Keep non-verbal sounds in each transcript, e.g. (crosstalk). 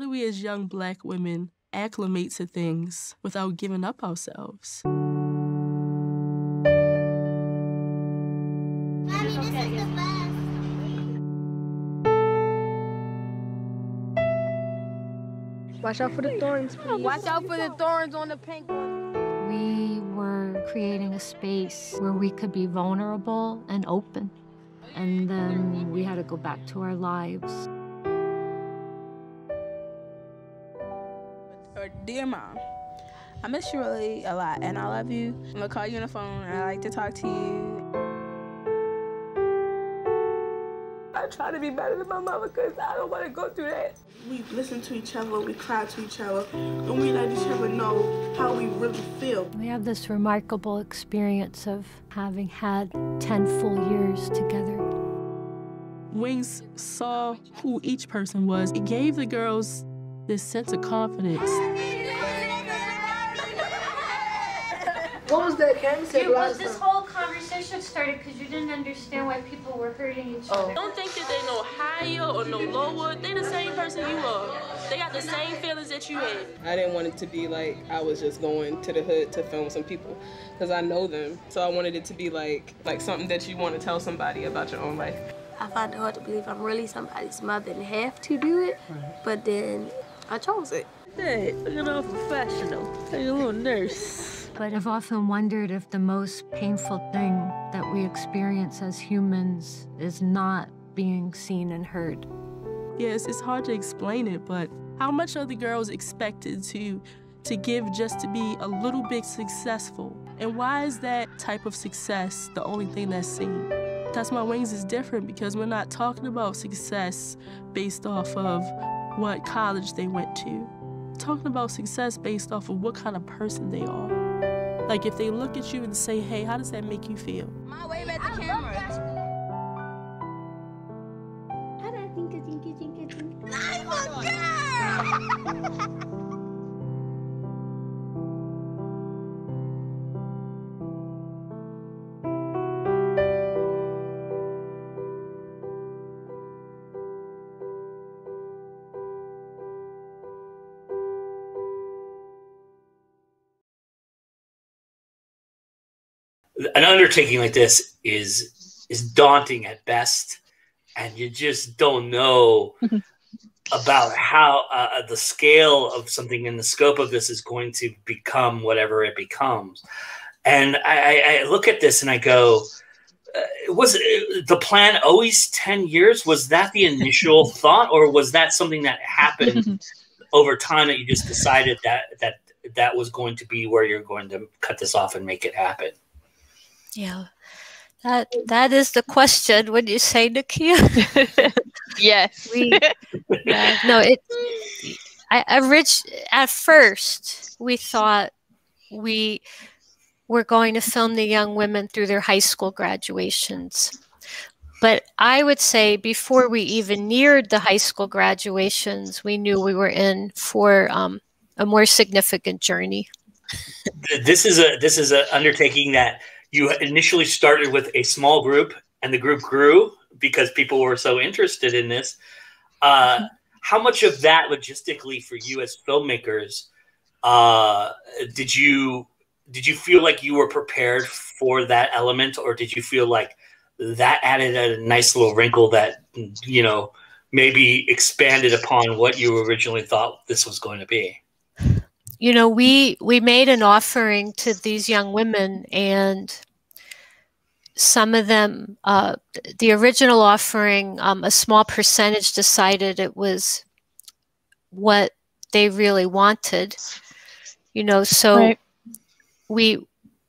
How do we as young black women acclimate to things without giving up ourselves? Watch out for the thorns, please. Watch out for the thorns on the pink one. We were creating a space where we could be vulnerable and open. And then we had to go back to our lives. Dear mom, I miss you really a lot and I love you. I'm gonna call you on the phone and I like to talk to you. I try to be better than my mama because I don't want to go through that. We listen to each other, we cry to each other, and we let each other know how we really feel. We have this remarkable experience of having had 10 full years together. Wings saw who each person was. It gave the girls this sense of confidence. What was that Cam said Dude, last this time? whole conversation started because you didn't understand why people were hurting each oh. other. Don't think that they're no higher or no lower. They're the same person you are. They got the same feelings that you had. I didn't want it to be like I was just going to the hood to film some people because I know them. So I wanted it to be like like something that you want to tell somebody about your own life. I find it hard to believe I'm really somebody's mother and have to do it, but then I chose it. Hey, look at all professional. Like a little nurse. But I've often wondered if the most painful thing that we experience as humans is not being seen and heard. Yes, it's hard to explain it, but how much are the girls expected to to give just to be a little bit successful? And why is that type of success the only thing that's seen? That's My Wings is different because we're not talking about success based off of what college they went to. Talking about success based off of what kind of person they are. Like if they look at you and say, hey, how does that make you feel? My wave at the camera. An undertaking like this is is daunting at best, and you just don't know (laughs) about how uh, the scale of something and the scope of this is going to become whatever it becomes. And I, I look at this and I go, uh, was it, the plan always 10 years? Was that the initial (laughs) thought, or was that something that happened (laughs) over time that you just decided that that that was going to be where you're going to cut this off and make it happen? Yeah. That that is the question when you say Nikiea. (laughs) yes. (laughs) we yeah, no it I, I rich at first we thought we were going to film the young women through their high school graduations. But I would say before we even neared the high school graduations, we knew we were in for um, a more significant journey. This is a this is an undertaking that you initially started with a small group and the group grew because people were so interested in this. Uh, how much of that logistically for you as filmmakers uh, did you did you feel like you were prepared for that element, or did you feel like that added a nice little wrinkle that you know maybe expanded upon what you originally thought this was going to be? You know we we made an offering to these young women and some of them uh, the original offering um, a small percentage decided it was what they really wanted you know so Right. we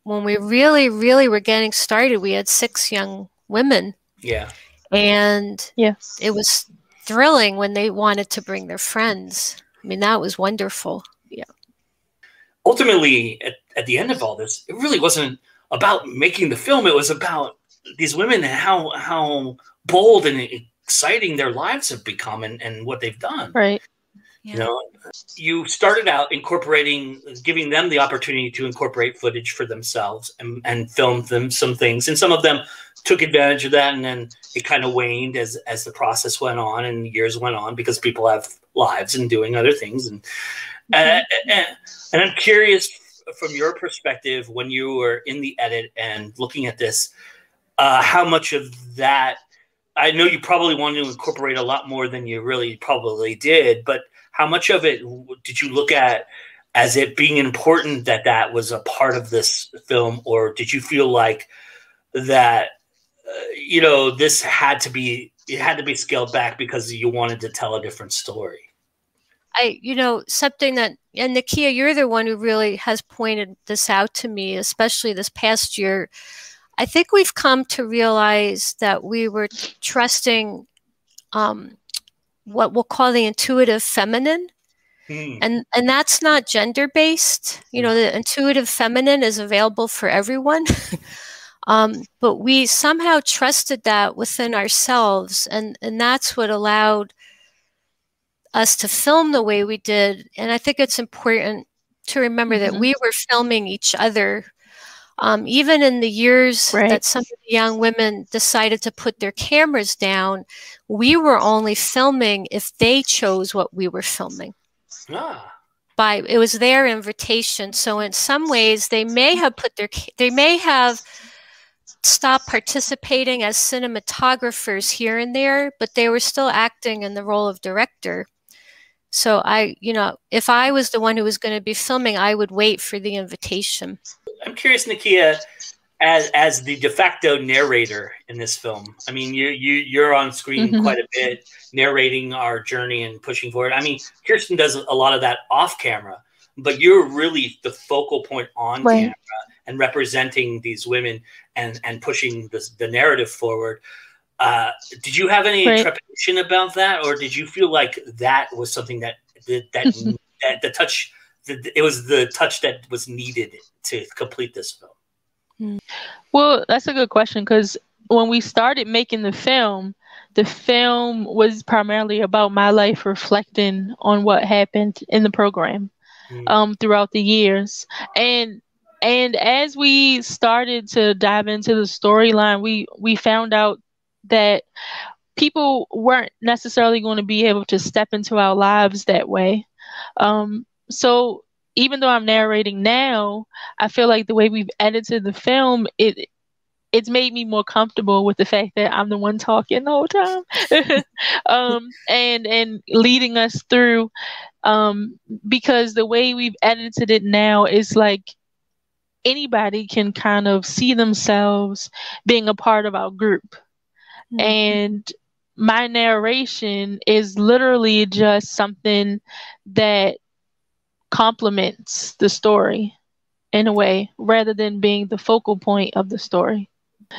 when we really really were getting started we had six young women Yeah. and Yes. it was thrilling when they wanted to bring their friends i mean that was wonderful yeah ultimately at, at the end of all this it really wasn't about making the film it was about these women and how how bold and exciting their lives have become and, and what they've done Right. you know you started out incorporating giving them the opportunity to incorporate footage for themselves and, and film them some things and some of them took advantage of that and then it kind of waned as as the process went on and years went on because people have lives and doing other things. And uh, and, and I'm curious from your perspective when you were in the edit and looking at this, uh, how much of that I know you probably wanted to incorporate a lot more than you really probably did, but how much of it did you look at as it being important that that was a part of this film, or did you feel like that uh, you know this had to be it had to be scaled back because you wanted to tell a different story? I, you know, something that, and Nikiea, you're the one who really has pointed this out to me, especially this past year. I think we've come to realize that we were trusting um, what we'll call the intuitive feminine. Mm. And and that's not gender based. You know, the intuitive feminine is available for everyone. (laughs) um, but we somehow trusted that within ourselves, and and that's what allowed us to film the way we did. And I think it's important to remember mm-hmm. that we were filming each other. Um, even in the years right. that some of the young women decided to put their cameras down, we were only filming if they chose what we were filming. Ah. By it was their invitation. So in some ways, they may have put their they may have stopped participating as cinematographers here and there, but they were still acting in the role of director. So I, you know, if I was the one who was going to be filming, I would wait for the invitation. I'm curious, Nikiea, as as the de facto narrator in this film. I mean, you you you're on screen mm-hmm. quite a bit, narrating our journey and pushing forward. I mean, Kirsten does a lot of that off camera, but you're really the focal point on right. camera and representing these women and and pushing the the narrative forward. Uh, did you have any right. trepidation about that, or did you feel like that was something that that that, (laughs) that the touch, the, it was the touch that was needed to complete this film? Hmm. Well, that's a good question because when we started making the film, the film was primarily about my life reflecting on what happened in the program mm. um, throughout the years, and and as we started to dive into the storyline, we we found out that people weren't necessarily going to be able to step into our lives that way. Um, so even though I'm narrating now, I feel like the way we've edited the film, it it's made me more comfortable with the fact that I'm the one talking the whole time, (laughs) um, and and leading us through, um, because the way we've edited it now is like anybody can kind of see themselves being a part of our group. Mm-hmm. And my narration is literally just something that complements the story in a way rather than being the focal point of the story.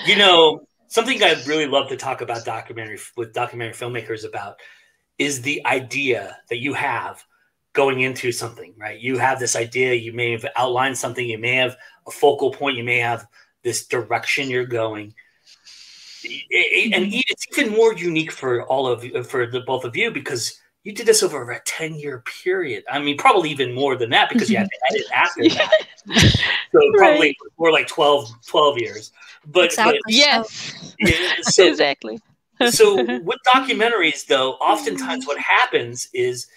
You know, something I really love to talk about documentary with documentary filmmakers about is the idea that you have going into something, right? You have this idea, you may have outlined something, you may have a focal point, you may have this direction you're going and mm-hmm. it's even more unique for all of you, for the both of you because you did this over a 10 year period. I mean, probably even more than that because you had to edit after that. So (laughs) right. probably more like 12, 12 years. But, exactly. but yes, yeah, (laughs) so, exactly. so (laughs) with documentaries though, oftentimes what happens is,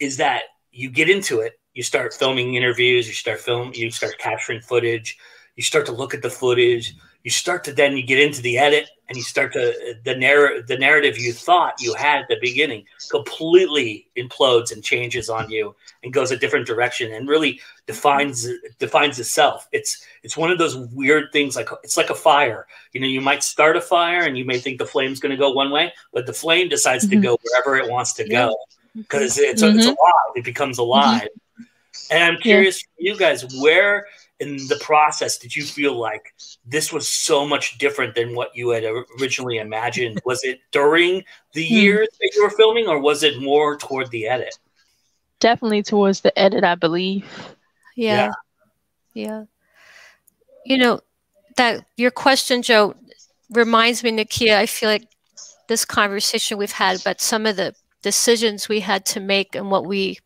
is that you get into it, you start filming interviews, you start film, you start capturing footage, you start to look at the footage, you start to then you get into the edit and you start to the narr- the narrative you thought you had at the beginning completely implodes and changes on you and goes a different direction and really defines defines itself it's it's one of those weird things like it's like a fire you know you might start a fire and you may think the flame's going to go one way but the flame decides mm-hmm. to go wherever it wants to go because it's, mm-hmm. it's alive it becomes alive mm-hmm. and i'm curious yeah. you guys where in the process did you feel like this was so much different than what you had originally imagined? Was it during the hmm. years that you were filming or was it more toward the edit? Definitely towards the edit i believe. Yeah. Yeah, yeah. you know that your question joe reminds me nikiea i feel like this conversation we've had about some of the decisions we had to make and what we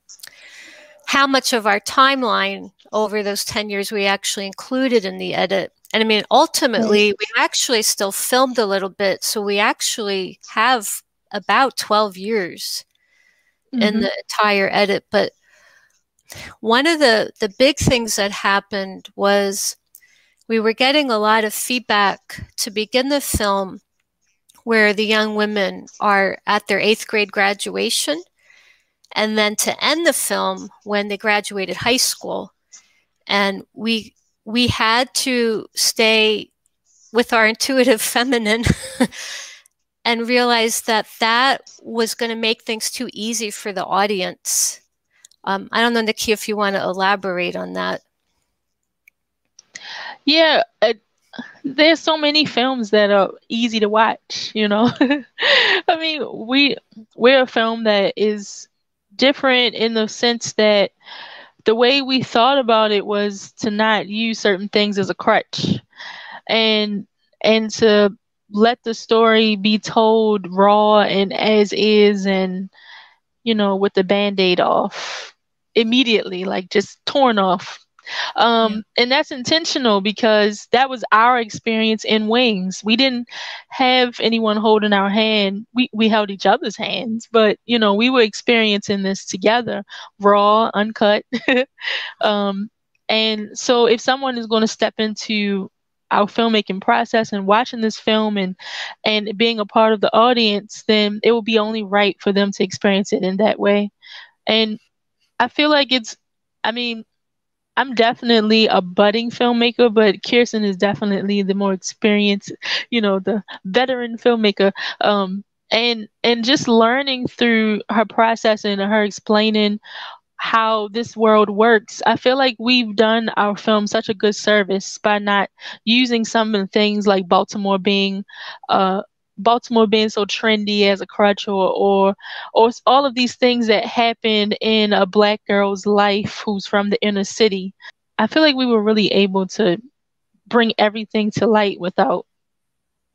how much of our timeline over those 10 years we actually included in the edit. And I mean, ultimately, we actually still filmed a little bit. So we actually have about 12 years in Mhm. the entire edit. But one of the the big things that happened was we were getting a lot of feedback to begin the film where the young women are at their eighth grade graduation and then to end the film when they graduated high school and we we had to stay with our intuitive (laughs) feminine (laughs) and realize that that was going to make things too easy for the audience um, i don't know nikki if you want to elaborate on that Yeah, uh, there's so many films that are easy to watch, you know. (laughs) I mean, we we're a film that is different in the sense that the way we thought about it was to not use certain things as a crutch. And and to let the story be told raw and as is and you know with the band-aid off immediately like just torn off um and that's intentional because that was our experience in wings. We didn't have anyone holding our hand. We we held each other's hands but you know we were experiencing this together raw uncut. (laughs) Um and so if someone is going to step into our filmmaking process and watching this film and and being a part of the audience then it will be only right for them to experience it in that way. And i feel like it's i mean I'm definitely a budding filmmaker, but Kirsten is definitely the more experienced, you know, the veteran filmmaker. Um, and and just learning through her process and her explaining how this world works, I feel like we've done our film such a good service by not using some of the things like Baltimore being uh Baltimore being so trendy as a crutch or or or all of these things that happened in a black girl's life who's from the inner city. I feel like we were really able to bring everything to light without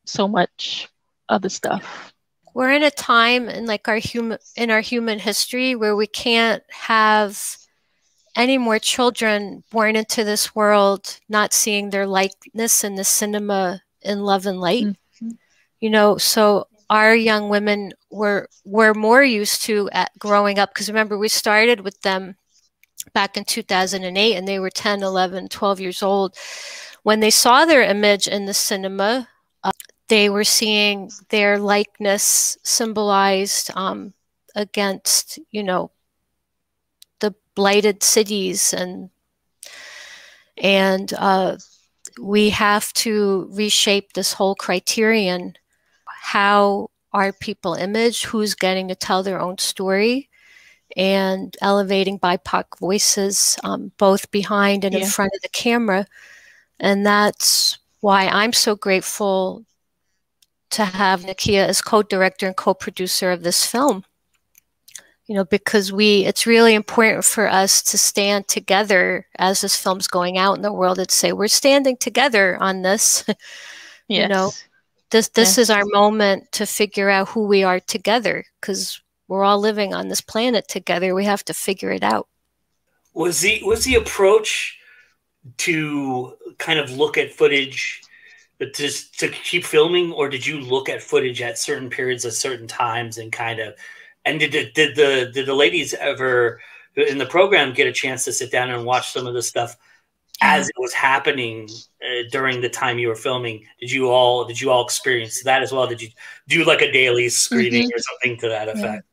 so much other stuff. we're in a time in like our human in our human history where we can't have any more children born into this world not seeing their likeness in the cinema in love and light mm-hmm. You know so our young women were were more used to at growing up because remember we started with them back in 2008 and they were 10 11 12 years old. When they saw their image in the cinema uh, they were seeing their likeness symbolized um, against you know the blighted cities and and uh, we have to reshape this whole criterion how are people imaged who's getting to tell their own story and elevating bipoc voices um, both behind and in front of the camera and that's why i'm so grateful to have Nikiea as co-director and co-producer of this film. You know, because we it's really important for us to stand together as this film's going out in the world and say we're standing together on this. (laughs) you know, Yes. This this Yes. is our moment to figure out who we are together because we're all living on this planet together. We have to figure it out. was the was the approach to kind of look at footage uh, but just to keep filming or did you look at footage at certain periods at certain times and kind of and did the did the did the ladies ever in the program get a chance to sit down and watch some of the stuff as it was happening uh, during the time you were filming did you all did you all experience that as well did you do like a daily screening Mhm. or something to that effect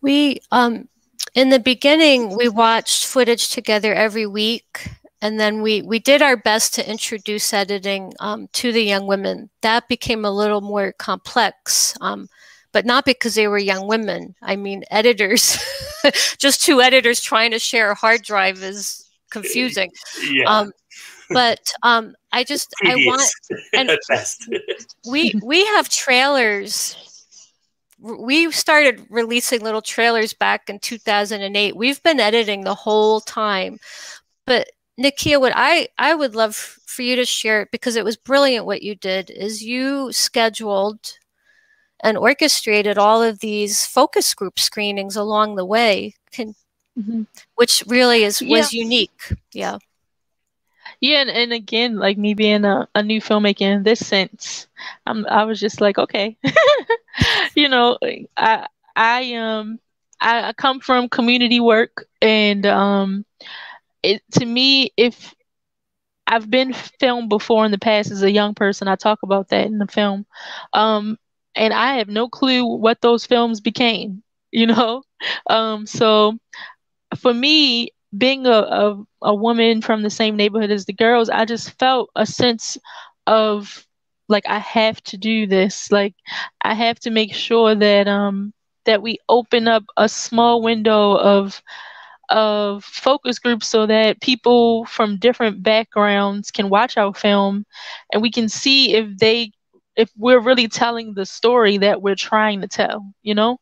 We um in the beginning we watched footage together every week and then we we did our best to introduce editing um, to the young women. That became a little more complex. Um, but not because they were young women. I mean, editors, (laughs) just two editors trying to share a hard drive is confusing. Yeah. Um, but um, I just I want and (laughs) we we have trailers. We started releasing little trailers back in 2008 we've been editing the whole time. But nikiea what i i would love for you to share it because it was brilliant what you did is you scheduled and orchestrated all of these focus group screenings along the way. Can which really is was Yeah. unique. Yeah. Yeah, and, and again, like me being a, a new filmmaker in this sense, I'm I was just like, okay, (laughs) you know, I I um I, I come from community work, and um, it to me, if I've been filmed before in the past as a young person, I talk about that in the film, um, and I have no clue what those films became. (laughs) You know, um, so for me, being a, a, a woman from the same neighborhood as the girls, I just felt a sense of like I have to do this. Like I have to make sure that um that we open up a small window of of focus groups so that people from different backgrounds can watch our film and we can see if they if we're really telling the story that we're trying to tell, you know?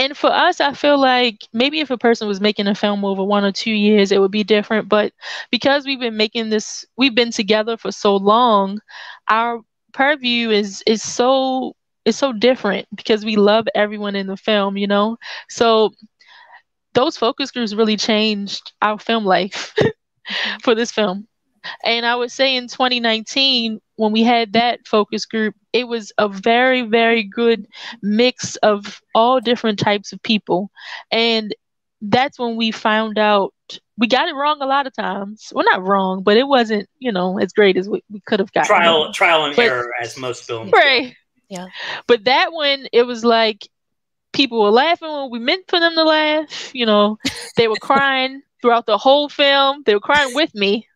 And for us, I feel like maybe if a person was making a film over one or two years, it would be different. But because we've been making this, we've been together for so long, our purview is is so is so different because we love everyone in the film, you know. So those focus groups really changed our film life (laughs) for this film. And I would say in 2019, when we had that focus group, it was a very, very good mix of all different types of people. And that's when we found out we got it wrong a lot of times. Well, not wrong, but it wasn't, you know, as great as we, we could have gotten. Trial, trial and but, error, as most films. Right. Yeah. But that one, it was like people were laughing when we meant for them to laugh. You know, they were crying throughout the whole film. They were crying with me.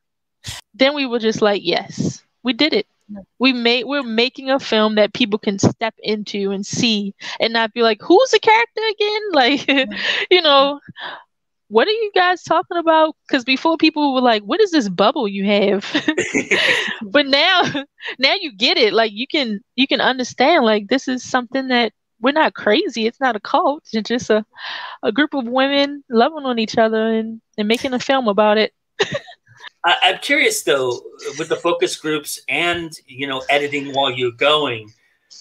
Then we were just like, yes, we did it. We made we're making a film that people can step into and see and not be like who's the character again? (laughs) Like you know what are you guys talking about? Because before people were like what is this bubble you have? (laughs) But now (laughs) now you get it. Like you can you can understand like this is something that we're not crazy. It's not a cult. It's just a, a group of women loving on each other and, and making a film about it I, am curious though, with the focus groups and you know editing while you're going,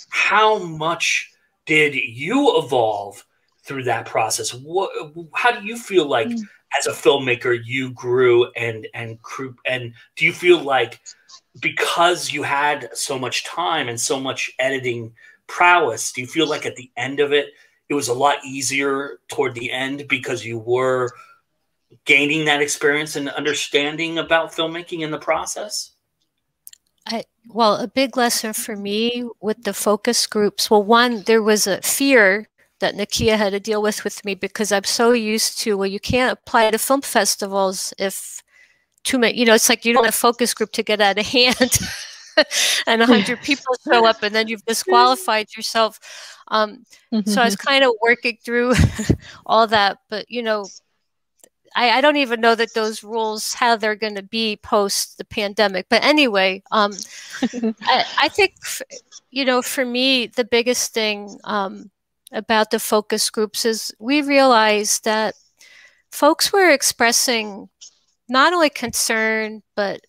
how much did you evolve through that process? What, how do you feel like mm. as a filmmaker you grew and and crew and do you feel like because you had so much time and so much editing prowess, do you feel like at the end of it it was a lot easier toward the end because you were gaining that experience and understanding about filmmaking in the process? I, well, a big lesson for me with the focus groups. Well, one, there was a fear that Nikiea had to deal with with me because I'm so used to, well, you can't apply to film festivals if too many, you know, it's like you don't have a focus group to get out of (laughs) hand (laughs) and 100 people show up and then you've disqualified yourself. Um, so I was mm-hmm. kind of working through (laughs) all that. But, you know, I, I don't even know that those rules how they're going to be post the pandemic. But anyway, um, (laughs) I, I, think you know for me the biggest thing um, about the focus groups is we realized that folks were expressing not only concern but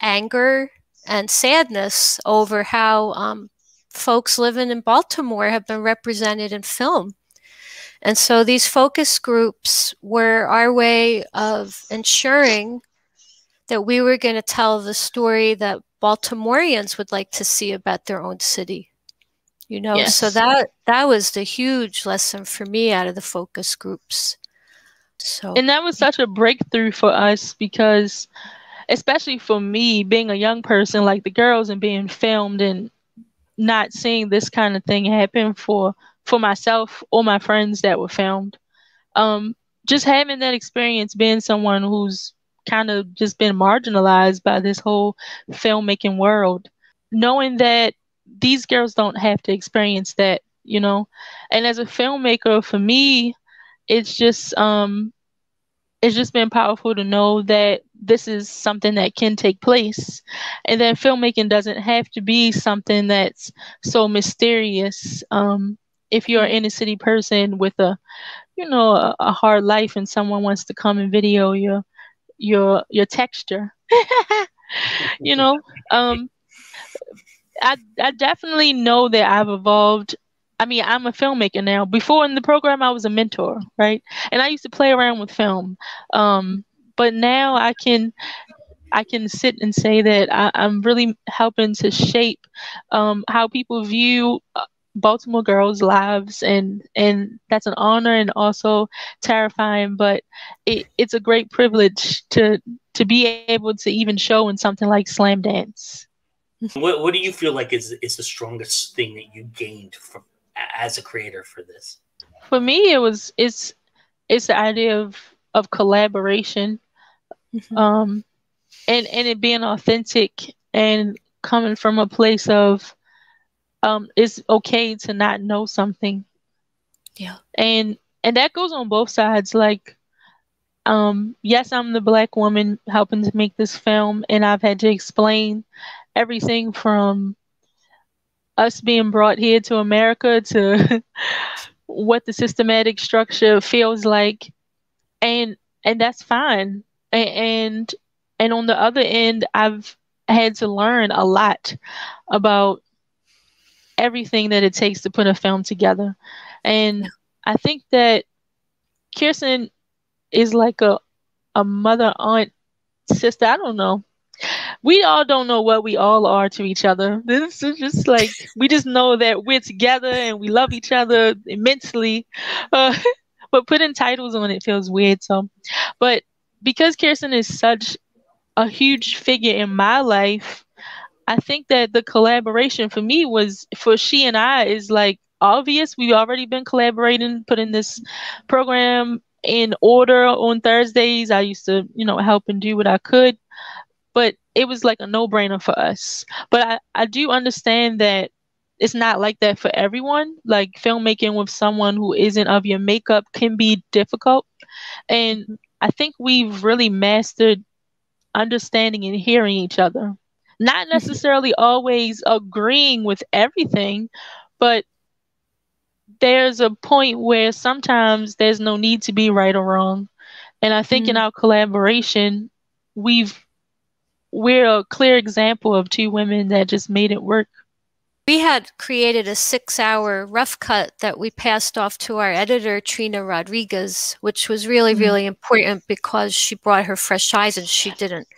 anger and sadness over how um, folks living in Baltimore have been represented in film. And so these focus groups were our way of ensuring that we were going to tell the story that Baltimoreans would like to see about their own city. You know, yes. so that that was the huge lesson for me out of the focus groups. So And that was such a breakthrough for us because especially for me being a young person like the girls and being filmed and not seeing this kind of thing happen for for myself or my friends that were filmed. Um, just having that experience, being someone who's kind of just been marginalized by this whole filmmaking world, knowing that these girls don't have to experience that, you know. And as a filmmaker, for me, it's just um, it's just been powerful to know that this is something that can take place and that filmmaking doesn't have to be something that's so mysterious um, if you're an inner city person with a you know a, a hard life and someone wants to come and video your your your texture (laughs) you know um i i definitely know that i've evolved. I mean i'm a filmmaker now. Before in the program i was a mentor right? And i used to play around with film. Um but now i can I can sit and say that I, am really helping to shape um, how people view uh, Baltimore girls' lives, and and that's an honor and also terrifying. But it, it's a great privilege to to be able to even show in something like Slamdance. What What do you feel like is is the strongest thing that you gained from as a creator for this? For me, it was it's it's the idea of of collaboration, mm-hmm. um, and and it being authentic and coming from a place of um it's okay to not know something. Yeah. And and that goes on both sides. Like um yes i'm the black woman helping to make this film and i've had to explain everything from us being brought here to america to (laughs) what the systematic structure feels like. And and that's fine. And and and on the other end i've had to learn a lot about everything that it takes to put a film together. And I think that Kirsten is like a a mother, aunt, sister. I don't know. We all don't know what we all are to each other. (laughs) This is just like we just know that we're together and we love each other immensely. Uh, (laughs) but putting titles on it feels weird. So, but because Kirsten is such a huge figure in my life, I think that the collaboration for me was for she and I is like obvious. We've already been collaborating, putting this program in order on Thursdays. I used to, you know, help and do what I could, but it was like a no brainer for us. But I, I do understand that it's not like that for everyone. Like filmmaking with someone who isn't of your makeup can be difficult. And I think we've really mastered understanding and hearing each other not necessarily always agreeing with everything, but there's a point where sometimes there's no need to be right or wrong. And I think mm. in our collaboration, we've we're a clear example of two women that just made it work. We had created a six hour rough cut that we passed off to our editor, Trina Rodriguez, which was really, mm. really important because she brought her fresh eyes and she didn't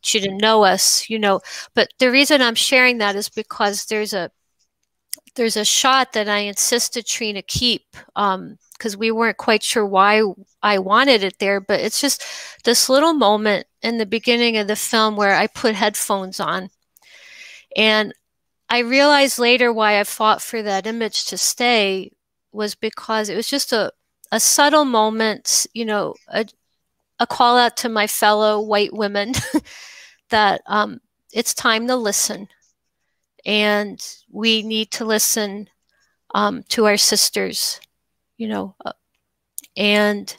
she didn't know us, you know. But the reason I'm sharing that is because there's a there's a shot that I insisted Trina keep because um, we weren't quite sure why I wanted it there. But it's just this little moment in the beginning of the film where I put headphones on. And I realized later why I fought for that image to stay was because it was just a, a subtle moment, you know, a, a call out to my fellow white women (laughs) that um, it's time to listen. And we need to listen um, to our sisters, you know. Uh, and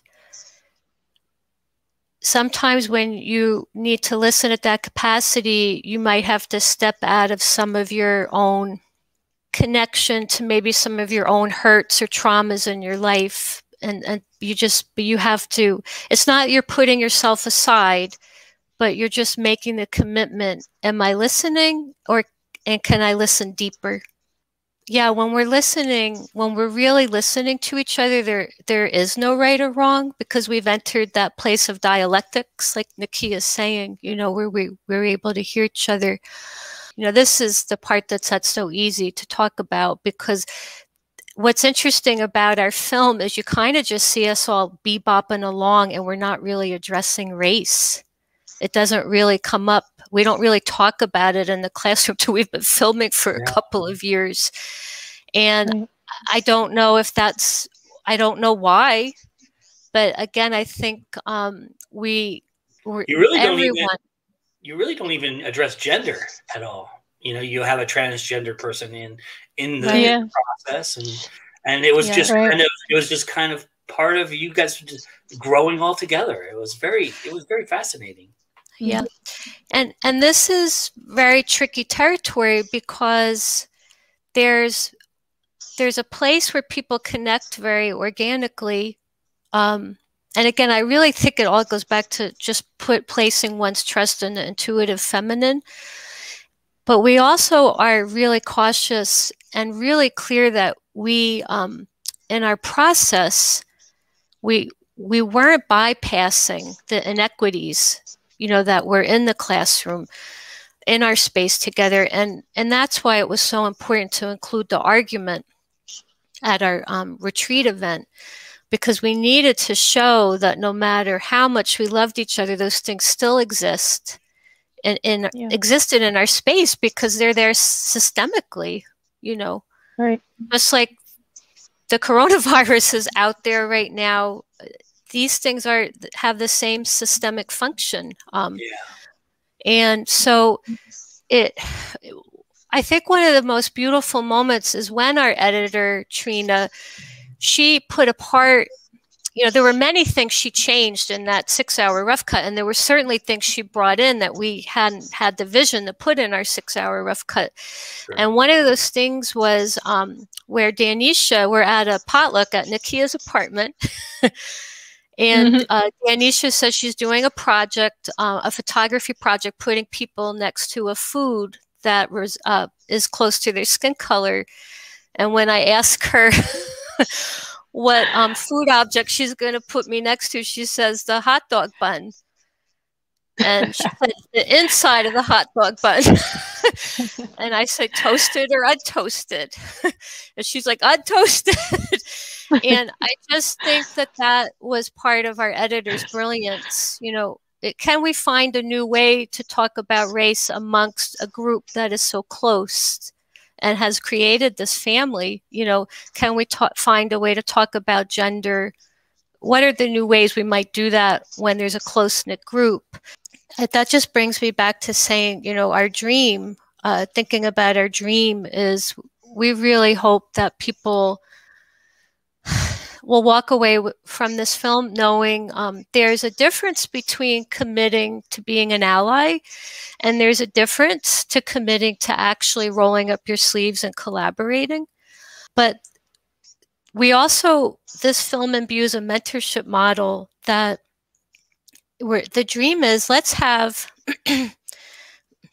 sometimes when you need to listen at that capacity, you might have to step out of some of your own connection to maybe some of your own hurts or traumas in your life and and you just you have to it's not you're putting yourself aside but you're just making the commitment am i listening or and can i listen deeper? Yeah when we're listening when we're really listening to each other there there is no right or wrong because we've entered that place of dialectics like nikki is saying you know where we we're able to hear each other. You know this is the part that's not so easy to talk about because what's interesting about our film is you kind of just see us all bebopping along and we're not really addressing race. It doesn't really come up. We don't really talk about it in the (laughs) classroom until we've been filming for a couple of years. And I don't know if that's, I don't know why. But again, I think um, we, we're, you really everyone, don't even, you really don't even address gender at all you know you have a transgender person in in the yeah. process and and it was yeah, just right. kind of it was just kind of part of you guys just growing all together. It was very it was very fascinating. Yeah. And and this is very tricky territory because there's there's a place where people connect very organically um, and again i really think it all goes back to just put placing one's trust in the intuitive feminine. But we also are really cautious and really clear that we, um, in our process, we we weren't bypassing the inequities, you know, that were in the classroom. in our space together and and that's why it was so important to include the argument at our um, retreat event because we needed to show that no matter how much we loved each other those things still exist and, and Yeah. existed in our space because they're there systemically you know Right. just like the coronavirus is out there right now these things are have the same systemic function um, yeah. and so it i think one of the most beautiful moments is when our editor trina she put apart you know there were many things she changed in that six hour rough cut and there were certainly things she brought in that we hadn't had the vision to put in our six hour rough cut. And one of those things was um, where danisha we're at a potluck at nikiea's apartment. (laughs) And Mhm. uh, danisha says she's doing a project uh, a photography project putting people next to a food that was uh, is close to their skin color. And when i ask her (laughs) what um, food object she's going to put me next to, she says the hot dog bun. And she (laughs) said the inside of the hot dog bun. (laughs) and I said toasted or untoasted. (laughs) and she's like untoasted. and I just think that that was part of our editor's brilliance. You know, it, can we find a new way to talk about race amongst a group that is so close? And has created this family you know can we find a way to talk about gender? What are the new ways we might do that when there's a close knit group? Uh, that just brings me back to saying you know our dream uh, thinking about our dream is we really hope that people will walk away from this film knowing um, there's a difference between committing to being an ally and there's a difference to committing to actually rolling up your sleeves and collaborating. But we also, this film imbues a mentorship model that where the dream is let's have (clears throat)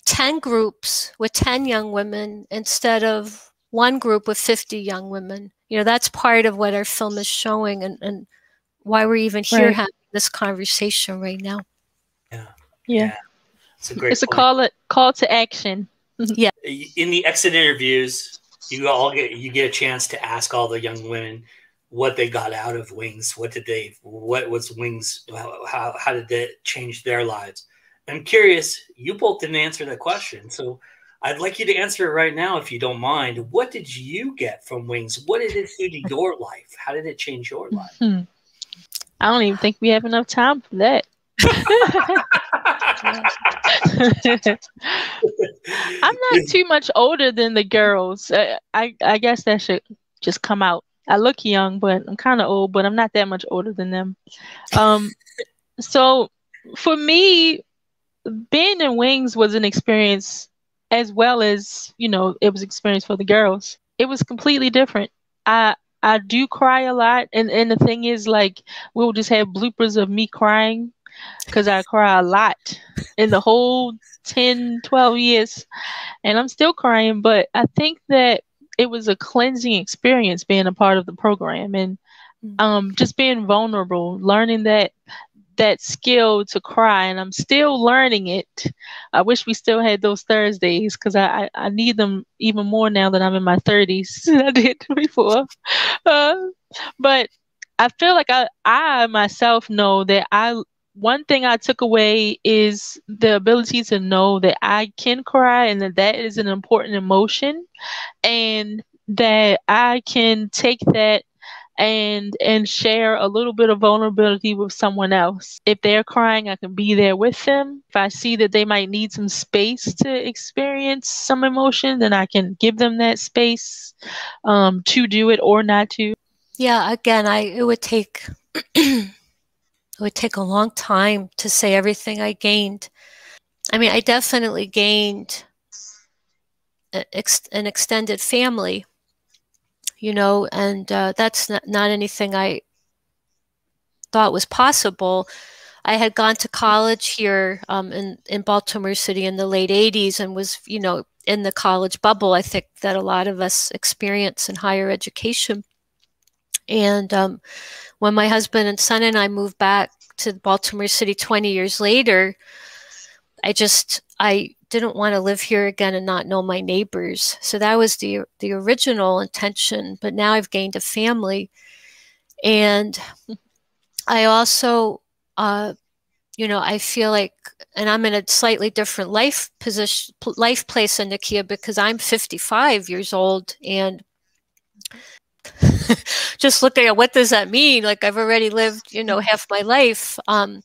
10 groups with 10 young women instead of one group with 50 young women. You know, that's part of what our film is showing and, and why we're even here Right. having this conversation right now. Yeah. Yeah. It's a great It's a point. call call to action. yeah. (laughs) in the exit interviews, you all get you get a chance to ask all the young women what they got out of Wings. What did they? What was Wings? How how, how did that change their lives? I'm curious. You both didn't answer that question, so I'd like you to answer it right now, if you don't mind. What did you get from Wings? What did it do to (laughs) your life? How did it change your life? Hmm. I don't even think we have enough time for that. (laughs) I'm not (laughs) too much older than the girls. I, I I guess that should just come out. I look young, but I'm kind of old, but I'm not that much older than them. Um, so for me, being in Wings was an experience as well as you know it was experience for the girls. It was completely different. I I do cry a lot, and and the thing is, like we'll just have bloopers of me crying because I cry a lot in the whole 10, 12 years, and I'm still crying. But I think that it was a cleansing experience being a part of the program and um, just being vulnerable, learning that that skill to cry, and I'm still learning it. I wish we still had those Thursdays because I, I I need them even more now that I'm in my 30s (laughs) than I did before. Uh, but I feel like I I myself know that I one thing I took away is the ability to know that I can cry and that that is an important emotion and that I can take that and and share a little bit of vulnerability with someone else. If they're crying, I can be there with them. If I see that they might need some space to experience some emotion, then I can give them that space um, to do it or not to. Yeah, again, I it would take (clears throat) it would take a long time to say everything I gained. I mean, I definitely gained ex, an extended family, you know, and uh, that's not, not anything I thought was possible. I had gone to college here um, in in Baltimore City in the late '80s and was, you know, in the college bubble. I think that a lot of us experience in higher education. And um, when my husband and son and I moved back to Baltimore City 20 years later, I just I didn't want to live here again and not know my neighbors. So that was the the original intention. But now I've gained a family, and I also, uh, you know, I feel like, and I'm in a slightly different life position, life place in Nikiea because I'm 55 years old and just looking at what does that mean? Like i've already lived you know half my life. Um,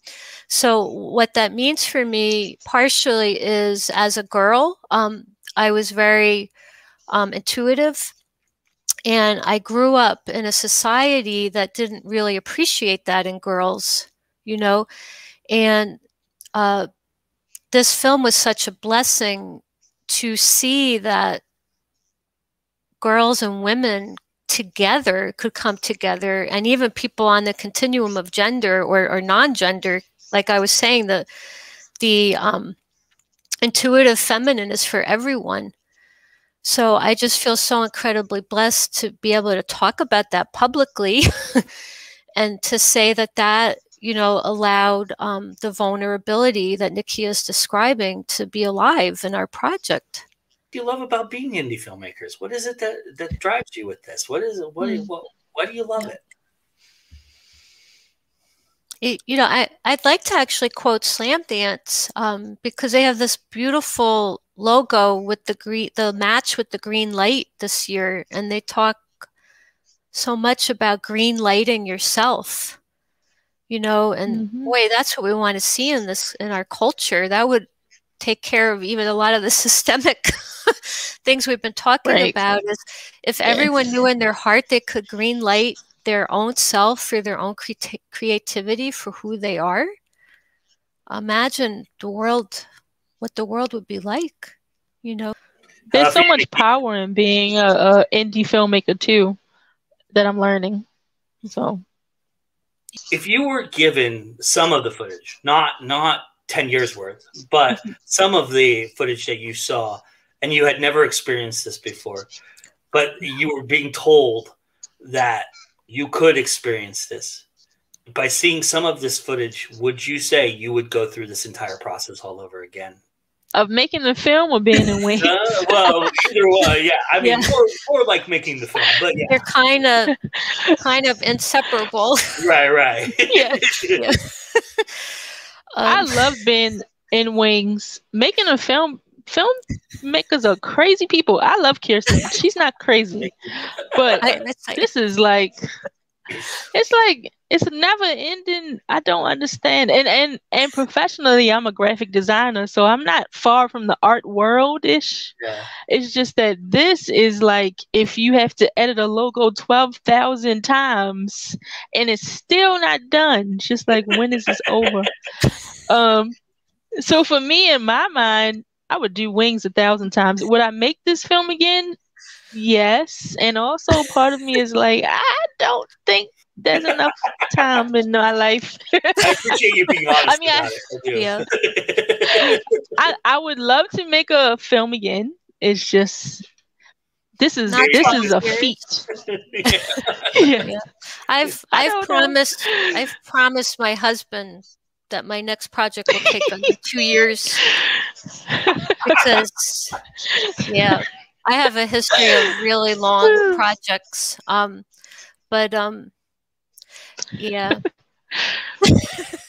so what that means for me partially is as a girl um, i was very um, intuitive and i grew up in a society that didn't really appreciate that in girls you know? And uh, this film was such a blessing to see that girls and women together could come together and even people on the continuum of gender or, or non-gender like i was saying the the um, intuitive feminine is for everyone. So i just feel so incredibly blessed to be able to talk about that publicly (laughs) and to say that that you know allowed um, the vulnerability that Nikiea is describing to be alive in our project do you love about being indie filmmakers? What is it that that drives you with this? What is it? What, mm. what why do you love it? it? you know, I I'd like to actually quote Slamdance um, because they have this beautiful logo with the green, the match with the green light this year, and they talk so much about green lighting yourself you know and mm-hmm. boy that's what we want to see in this in our culture that would take care of even a lot of the (laughs) systemic (laughs) things we've been talking right. about is if yeah. everyone knew in their heart they could green light their own self for their own cre- creativity for who they are imagine the world what the world would be like you know there's so much power in being a, a indie filmmaker too that i'm learning so if you were given some of the footage not not 10 years worth, but (laughs) some of the footage that you saw, and you had never experienced this before, but you were being told that you could experience this. By seeing some of this footage, would you say you would go through this entire process all over again? Of making the film or being in (laughs) wings? uh, well, either way, yeah. I mean, yeah. More, more like making the film, but yeah. They're kind of, (laughs) kind of inseparable. Right, right. yeah. yeah. Um, I love being in wings, making a film. Filmmakers are crazy people. I love Kirsten. She's not crazy, (laughs) but I, this is like, it's like it's never ending. I don't understand. And and and professionally, I'm a graphic designer, so I'm not far from the art world ish. Yeah. It's just that this is like if you have to edit a logo twelve thousand times and it's still not done. It's just like when is this over? (laughs) Um, so for me, in my mind, I would do wings a thousand times. Would I make this film again? Yes. And also part of me is like, I don't think there's enough time in my life. (laughs) I appreciate you being honest. I mean, I, yeah. (laughs) I, I would love to make a film again. It's just this is Not this is a feat. (laughs) yeah. yeah. I've I've promised know. I've promised my husband that my next project will take under two years because yeah i have a history of really long projects um but um yeah (laughs)